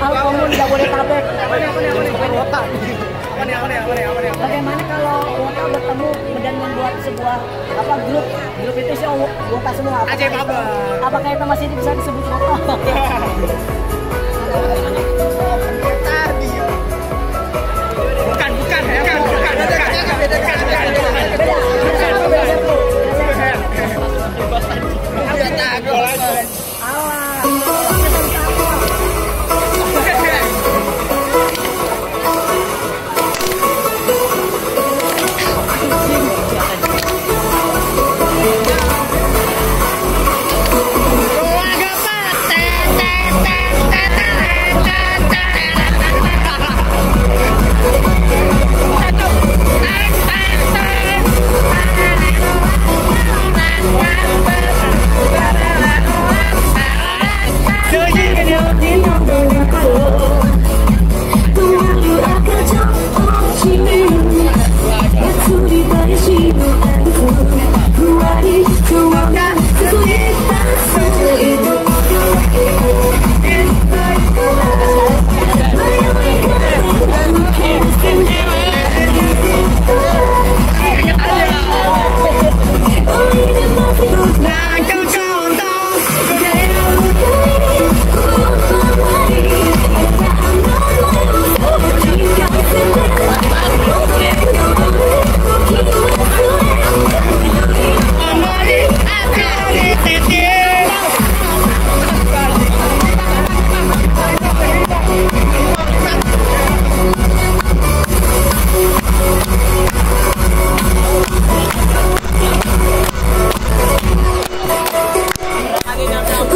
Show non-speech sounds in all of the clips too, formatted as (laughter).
Alkomun Jabodetabek. Bagaimana kalau Wota bertemu dan membuat sebuah apa grup grup itu sih Wota semua? Apa abang. Apakah itu masih bisa disebut Wota? (laughs)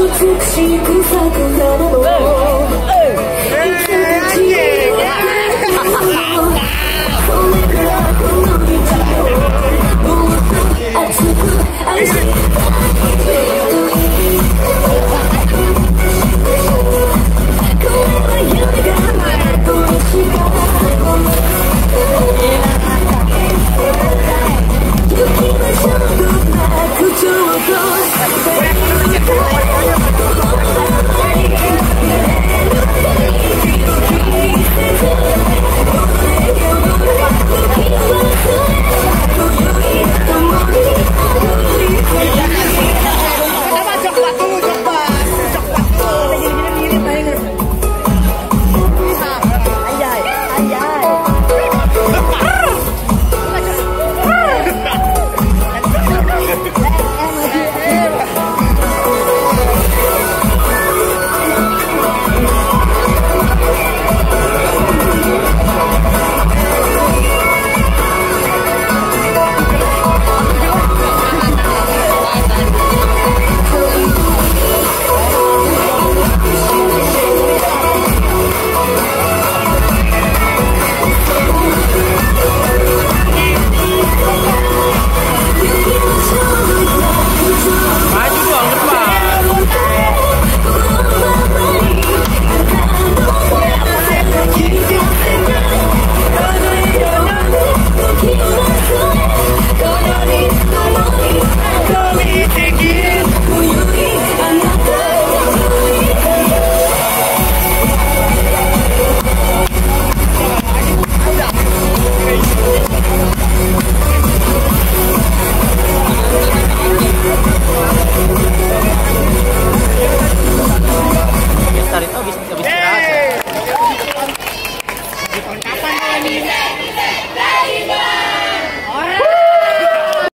美しく咲く花の